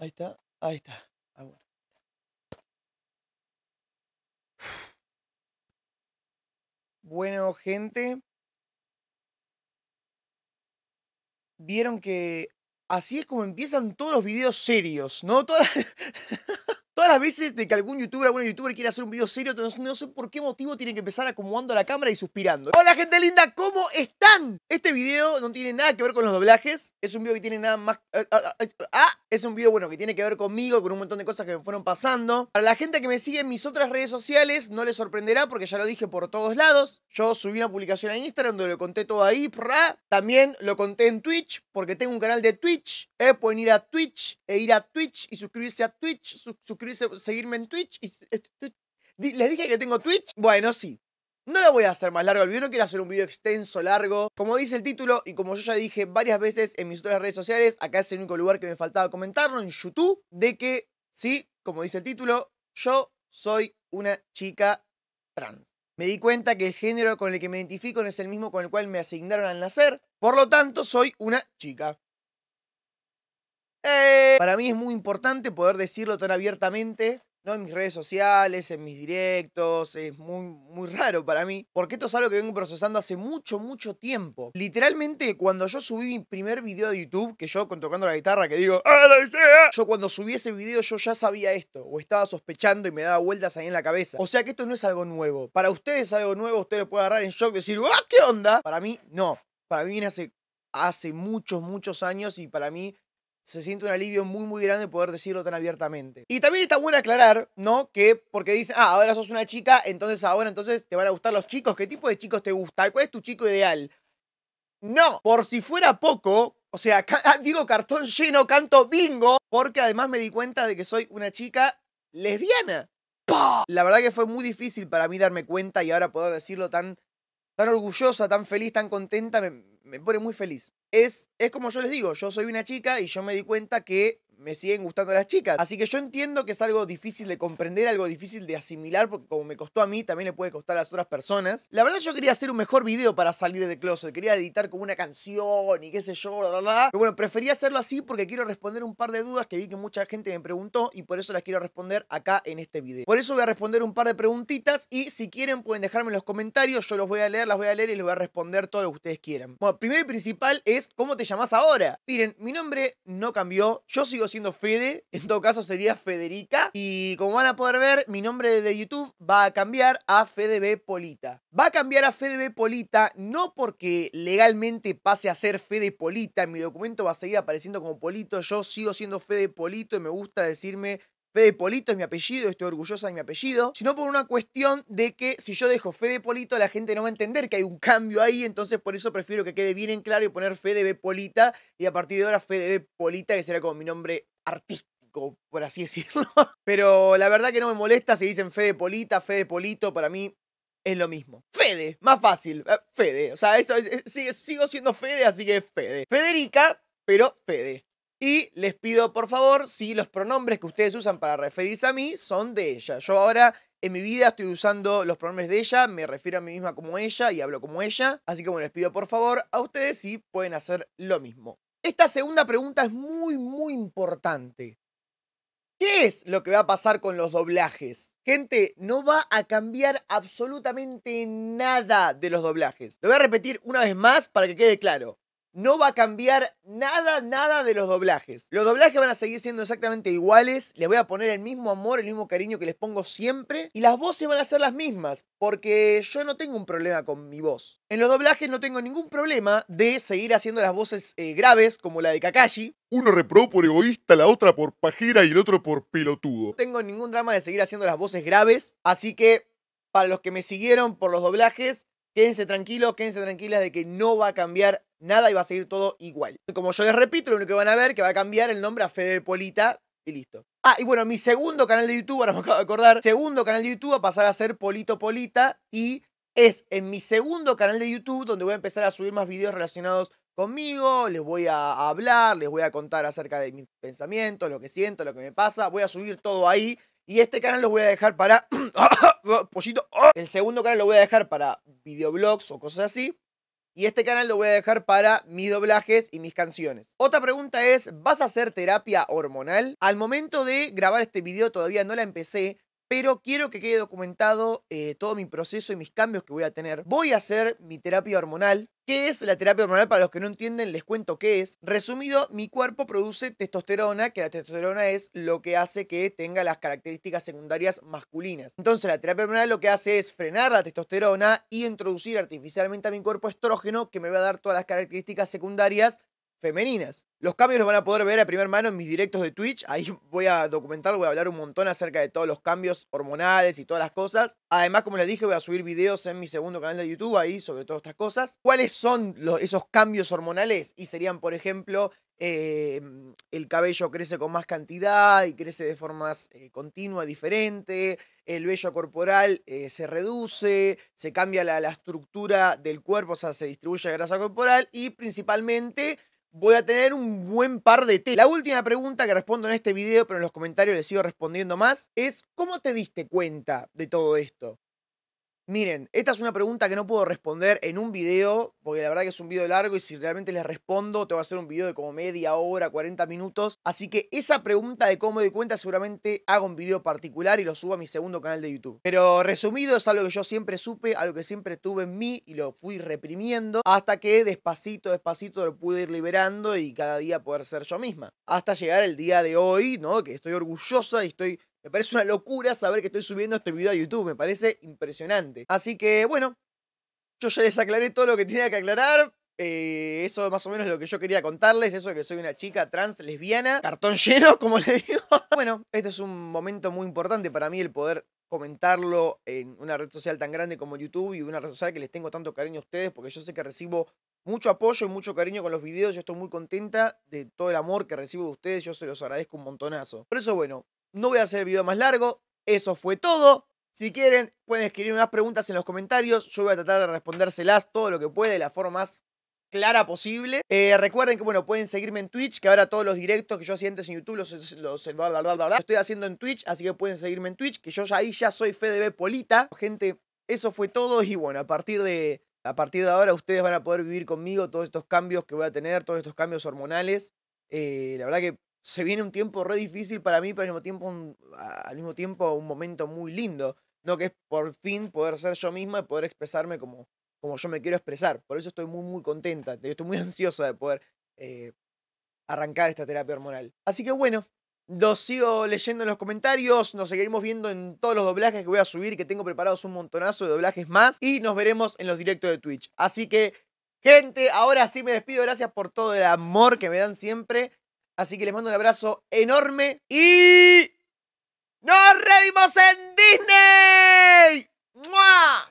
Ahí está, ahí está. Ah, bueno. Bueno, gente. Vieron que así es como empiezan todos los videos serios, ¿no? Todas todas las veces de que algún youtuber, algún youtuber quiere hacer un video serio, entonces no sé por qué motivo tienen que empezar acomodando la cámara y suspirando. Hola gente linda, ¿cómo están? Este video no tiene nada que ver con los doblajes, es un video que tiene nada más... ah, ah, ah, ah, es un video, bueno, que tiene que ver conmigo, con un montón de cosas que me fueron pasando. Para la gente que me sigue en mis otras redes sociales, no les sorprenderá porque ya lo dije por todos lados. Yo subí una publicación a Instagram donde lo conté todo ahí. También lo conté en Twitch porque tengo un canal de Twitch. Eh, pueden ir a Twitch e ir a Twitch y suscribirse a Twitch, su- suscribirse, seguirme en Twitch. Y, ¿Les dije que tengo Twitch? Bueno, sí. No lo voy a hacer más largo el video, no quiero hacer un video extenso, largo. Como dice el título y como yo ya dije varias veces en mis otras redes sociales, acá es el único lugar que me faltaba comentarlo, en YouTube, de que, sí, como dice el título, yo soy una chica trans. Me di cuenta que el género con el que me identifico no es el mismo con el cual me asignaron al nacer, por lo tanto soy una chica. Eh, para mí es muy importante poder decirlo tan abiertamente, no en mis redes sociales, en mis directos, es muy, muy raro para mí, porque esto es algo que vengo procesando hace mucho, mucho tiempo. Literalmente, cuando yo subí mi primer video de YouTube, que yo con tocando la guitarra, que digo, ¡Ah, yo cuando subí ese video yo ya sabía esto, o estaba sospechando y me daba vueltas ahí en la cabeza. O sea que esto no es algo nuevo. Para ustedes es algo nuevo, ustedes lo pueden agarrar en shock y decir, ¡ah, qué onda! Para mí, no. Para mí viene hace, hace muchos, muchos años y para mí se siente un alivio muy, muy grande poder decirlo tan abiertamente. Y también está bueno aclarar, ¿no? Que porque dicen, ah, ahora sos una chica, entonces ahora entonces te van a gustar los chicos. ¿Qué tipo de chicos te gusta? ¿Cuál es tu chico ideal? No, por si fuera poco, o sea, digo cartón lleno, canto bingo, porque además me di cuenta de que soy una chica lesbiana. ¡Pah! La verdad que fue muy difícil para mí darme cuenta y ahora poder decirlo tan, tan orgullosa, tan feliz, tan contenta, me pone muy feliz. Es, es como yo les digo, yo soy una chica y yo me di cuenta que me siguen gustando las chicas. Así que yo entiendo que es algo difícil de comprender, algo difícil de asimilar, porque como me costó a mí, también le puede costar a las otras personas. La verdad yo quería hacer un mejor video para salir de closet, quería editar como una canción y qué sé yo, bla, bla, bla. Pero bueno, preferí hacerlo así porque quiero responder un par de dudas que vi que mucha gente me preguntó y por eso las quiero responder acá en este video. Por eso voy a responder un par de preguntitas y si quieren pueden dejarme en los comentarios, yo los voy a leer, las voy a leer y les voy a responder todo lo que ustedes quieran. Bueno, primero y principal es ¿cómo te llamas ahora? Miren, mi nombre no cambió, yo sigo siendo Fede, en todo caso sería Federica. Y como van a poder ver, mi nombre de YouTube va a cambiar a Fede B. Polita. Va a cambiar a Fede B. Polita no porque legalmente pase a ser Fede Polita, en mi documento va a seguir apareciendo como Polito, yo sigo siendo Fede Polito y me gusta decirme Fede Polito es mi apellido, estoy orgullosa de mi apellido, sino por una cuestión de que si yo dejo Fede Polito, la gente no va a entender que hay un cambio ahí, entonces por eso prefiero que quede bien en claro y poner Fede B Polita, y a partir de ahora Fede B Polita, que será como mi nombre artístico, por así decirlo. Pero la verdad que no me molesta si dicen Fede Polita, Fede Polito, para mí es lo mismo. Fede, más fácil, eh, Fede, o sea, eso, sigo siendo Fede, así que es Fede. Federica, pero Fede. Y les pido, por favor, si los pronombres que ustedes usan para referirse a mí son de ella. Yo ahora en mi vida estoy usando los pronombres de ella, me refiero a mí misma como ella y hablo como ella. Así que bueno, les pido por favor a ustedes si pueden hacer lo mismo. Esta segunda pregunta es muy, muy importante. ¿Qué es lo que va a pasar con los doblajes? Gente, no va a cambiar absolutamente nada de los doblajes. Lo voy a repetir una vez más para que quede claro. No va a cambiar nada, nada de los doblajes. Los doblajes van a seguir siendo exactamente iguales. Les voy a poner el mismo amor, el mismo cariño que les pongo siempre. Y las voces van a ser las mismas. Porque yo no tengo un problema con mi voz. En los doblajes no tengo ningún problema de seguir haciendo las voces eh, graves, como la de Kakashi. Uno reprobó por egoísta, la otra por pajera y el otro por pelotudo. No tengo ningún drama de seguir haciendo las voces graves. Así que, para los que me siguieron por los doblajes, quédense tranquilos, quédense tranquilas de que no va a cambiar nada y va a seguir todo igual. Como yo les repito, lo único que van a ver que va a cambiar el nombre a Fede Polita y listo. Ah, y bueno, mi segundo canal de YouTube, ahora me acabo de acordar, segundo canal de YouTube va a pasar a ser Polito Polita y es en mi segundo canal de YouTube donde voy a empezar a subir más videos relacionados conmigo, les voy a hablar, les voy a contar acerca de mis pensamientos, lo que siento, lo que me pasa, voy a subir todo ahí y este canal lo voy a dejar para pollito. El segundo canal lo voy a dejar para videoblogs o cosas así Y este canal lo voy a dejar para mis doblajes y mis canciones. Otra pregunta es, ¿vas a hacer terapia hormonal? Al momento de grabar este video todavía no la empecé, pero quiero que quede documentado eh, todo mi proceso y mis cambios que voy a tener. Voy a hacer mi terapia hormonal. ¿Qué es la terapia hormonal? Para los que no entienden, les cuento qué es. Resumido, mi cuerpo produce testosterona, que la testosterona es lo que hace que tenga las características secundarias masculinas. Entonces, la terapia hormonal lo que hace es frenar la testosterona y introducir artificialmente a mi cuerpo estrógeno, que me va a dar todas las características secundarias femeninas. Los cambios los van a poder ver a primer mano en mis directos de Twitch. Ahí voy a documentar, voy a hablar un montón acerca de todos los cambios hormonales y todas las cosas. Además, como les dije, voy a subir videos en mi segundo canal de YouTube ahí sobre todas estas cosas. ¿Cuáles son esos cambios hormonales? Y serían, por ejemplo, em, el cabello crece con más cantidad y crece de forma eh, continua, diferente. El vello corporal eh, se reduce, se cambia la, la estructura del cuerpo, o sea, se distribuye grasa corporal y principalmente voy a tener un buen par de té. La última pregunta que respondo en este video, pero en los comentarios les sigo respondiendo más, es ¿cómo te diste cuenta de todo esto? Miren, esta es una pregunta que no puedo responder en un video, porque la verdad que es un video largo y si realmente les respondo, te va a hacer un video de como media hora, 40 minutos. Así que esa pregunta de cómo doy cuenta, seguramente hago un video particular y lo subo a mi segundo canal de YouTube. Pero resumido, es algo que yo siempre supe, algo que siempre tuve en mí y lo fui reprimiendo, hasta que despacito, despacito lo pude ir liberando y cada día poder ser yo misma. Hasta llegar el día de hoy, ¿no? Que estoy orgullosa y estoy me parece una locura saber que estoy subiendo este video a YouTube, me parece impresionante. Así que bueno, yo ya les aclaré todo lo que tenía que aclarar. Eh, eso más o menos es lo que yo quería contarles, eso de que soy una chica trans lesbiana, cartón lleno, como les digo. bueno, este es un momento muy importante para mí el poder comentarlo en una red social tan grande como YouTube y una red social que les tengo tanto cariño a ustedes, porque yo sé que recibo mucho apoyo y mucho cariño con los videos. Yo estoy muy contenta de todo el amor que recibo de ustedes. Yo se los agradezco un montonazo. Por eso, bueno, no voy a hacer el video más largo. Eso fue todo. Si quieren, pueden escribirme más preguntas en los comentarios. Yo voy a tratar de respondérselas todo lo que puede de la forma más clara posible. Eh, recuerden que, bueno, pueden seguirme en Twitch, que ahora todos los directos que yo hacía antes en YouTube los, los estoy haciendo en Twitch, así que pueden seguirme en Twitch, que yo ya ahí ya soy FDB Polita. Gente, eso fue todo y bueno, a partir de, a partir de ahora ustedes van a poder vivir conmigo todos estos cambios que voy a tener, todos estos cambios hormonales. Eh, la verdad que se viene un tiempo re difícil para mí, pero al mismo tiempo un, al mismo tiempo un momento muy lindo, ¿no? Que es por fin poder ser yo misma y poder expresarme como, como yo me quiero expresar. Por eso estoy muy, muy contenta, estoy muy ansiosa de poder eh, arrancar esta terapia hormonal. Así que bueno, los sigo leyendo en los comentarios, nos seguiremos viendo en todos los doblajes que voy a subir, que tengo preparados un montonazo de doblajes más, y nos veremos en los directos de Twitch. Así que, gente, ahora sí me despido, gracias por todo el amor que me dan siempre. Así que les mando un abrazo enorme y ¡nos revimos en Disney! ¡Mua!